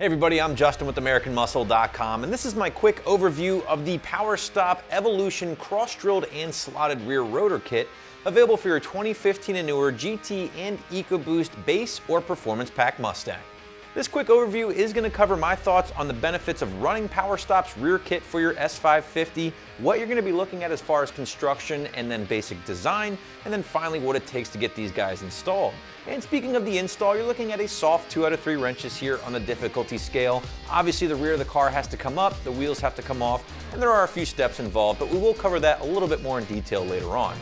Hey everybody, I'm Justin with AmericanMuscle.com and this is my quick overview of the PowerStop Evolution cross-drilled and slotted rear rotor kit available for your 2015 and newer GT and EcoBoost base or performance pack Mustang. This quick overview is going to cover my thoughts on the benefits of running PowerStop's rear kit for your S550, what you're going to be looking at as far as construction and then basic design, and then finally what it takes to get these guys installed. And speaking of the install, you're looking at a soft 2 out of 3 wrenches here on the difficulty scale. Obviously the rear of the car has to come up, the wheels have to come off, and there are a few steps involved, but we will cover that a little bit more in detail later on.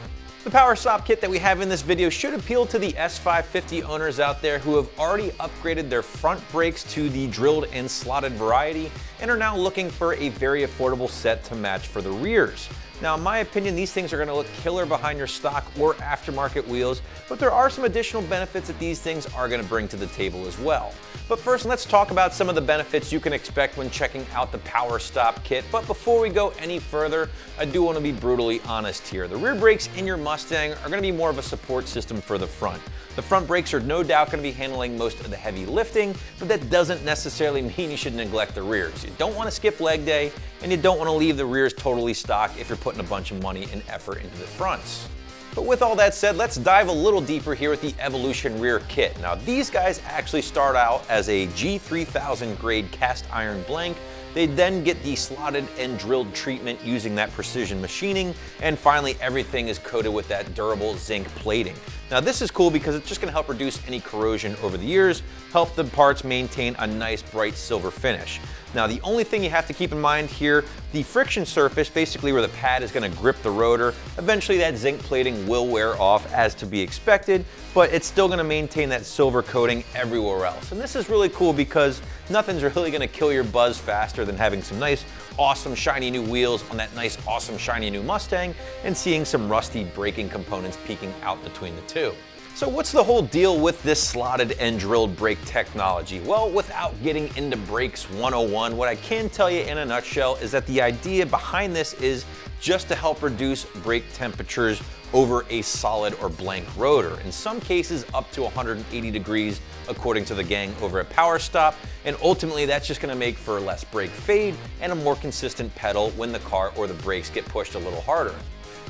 The PowerStop kit that we have in this video should appeal to the S550 owners out there who have already upgraded their front brakes to the drilled and slotted variety and are now looking for a very affordable set to match for the rears. Now, in my opinion, these things are gonna look killer behind your stock or aftermarket wheels, but there are some additional benefits that these things are gonna bring to the table as well. But first, let's talk about some of the benefits you can expect when checking out the PowerStop kit. But before we go any further, I do wanna be brutally honest here. The rear brakes in your Mustang are gonna be more of a support system for the front. The front brakes are no doubt gonna be handling most of the heavy lifting, but that doesn't necessarily mean you should neglect the rears. You don't wanna skip leg day, and you don't wanna leave the rears totally stock if you're putting a bunch of money and effort into the fronts. But with all that said, let's dive a little deeper here with the Evolution rear kit. Now these guys actually start out as a G3000 grade cast iron blank. They then get the slotted and drilled treatment using that precision machining. And finally, everything is coated with that durable zinc plating. Now this is cool because it's just gonna help reduce any corrosion over the years, help the parts maintain a nice bright silver finish. Now the only thing you have to keep in mind here, the friction surface, basically where the pad is gonna grip the rotor, eventually that zinc plating will wear off as to be expected, but it's still gonna maintain that silver coating everywhere else. And this is really cool because nothing's really gonna kill your buzz faster than having some nice, awesome, shiny new wheels on that nice, awesome, shiny new Mustang and seeing some rusty braking components peeking out between the two too. So what's the whole deal with this slotted and drilled brake technology? Well, without getting into brakes 101, what I can tell you in a nutshell is that the idea behind this is just to help reduce brake temperatures over a solid or blank rotor. In some cases, up to 180 degrees, according to the gang over at PowerStop. And ultimately, that's just gonna make for less brake fade and a more consistent pedal when the car or the brakes get pushed a little harder.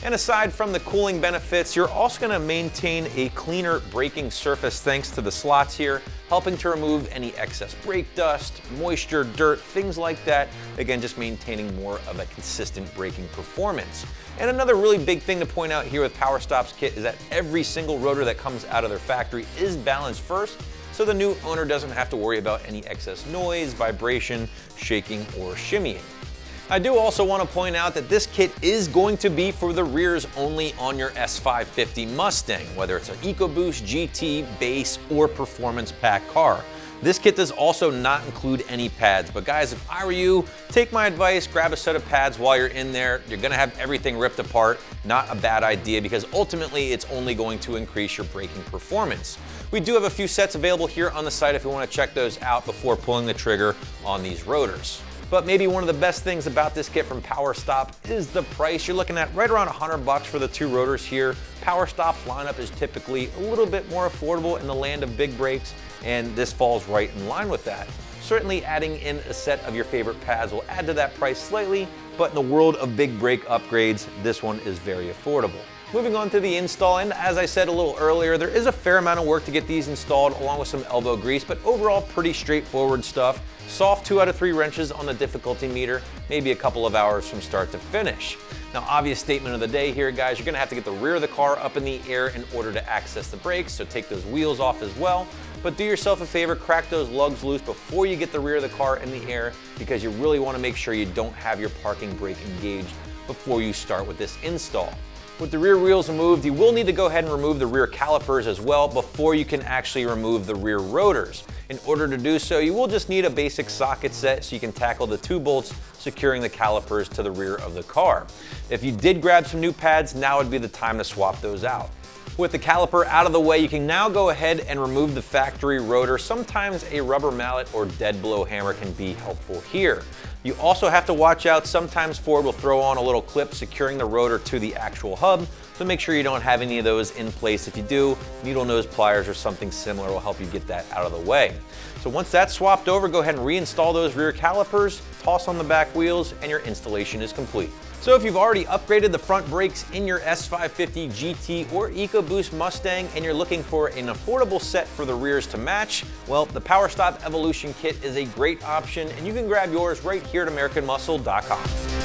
And aside from the cooling benefits, you're also gonna maintain a cleaner braking surface thanks to the slots here, helping to remove any excess brake dust, moisture, dirt, things like that. Again, just maintaining more of a consistent braking performance. And another really big thing to point out here with Power Stop's kit is that every single rotor that comes out of their factory is balanced first, so the new owner doesn't have to worry about any excess noise, vibration, shaking, or shimmying. I do also want to point out that this kit is going to be for the rears only on your S550 Mustang, whether it's an EcoBoost GT, base, or performance pack car. This kit does also not include any pads, but guys, if I were you, take my advice, grab a set of pads while you're in there. You're gonna have everything ripped apart. Not a bad idea because ultimately it's only going to increase your braking performance. We do have a few sets available here on the site if you wanna check those out before pulling the trigger on these rotors. But maybe one of the best things about this kit from PowerStop is the price. You're looking at right around 100 bucks for the two rotors here. Power PowerStop's lineup is typically a little bit more affordable in the land of big brakes, and this falls right in line with that. Certainly adding in a set of your favorite pads will add to that price slightly, but in the world of big brake upgrades, this one is very affordable. Moving on to the install, and as I said a little earlier, there is a fair amount of work to get these installed along with some elbow grease, but overall pretty straightforward stuff. Soft two out of three wrenches on the difficulty meter, maybe a couple of hours from start to finish. Now obvious statement of the day here guys, you're gonna have to get the rear of the car up in the air in order to access the brakes, so take those wheels off as well. But do yourself a favor, crack those lugs loose before you get the rear of the car in the air because you really wanna make sure you don't have your parking brake engaged before you start with this install. With the rear wheels removed, you will need to go ahead and remove the rear calipers as well before you can actually remove the rear rotors. In order to do so, you will just need a basic socket set so you can tackle the two bolts securing the calipers to the rear of the car. If you did grab some new pads, now would be the time to swap those out. With the caliper out of the way, you can now go ahead and remove the factory rotor. Sometimes a rubber mallet or dead blow hammer can be helpful here. You also have to watch out, sometimes Ford will throw on a little clip securing the rotor to the actual hub, so make sure you don't have any of those in place. If you do, needle nose pliers or something similar will help you get that out of the way. So once that's swapped over, go ahead and reinstall those rear calipers, toss on the back wheels, and your installation is complete. So if you've already upgraded the front brakes in your S550 GT or EcoBoost Mustang and you're looking for an affordable set for the rears to match, well, the PowerStop Evolution Kit is a great option and you can grab yours right here at AmericanMuscle.com.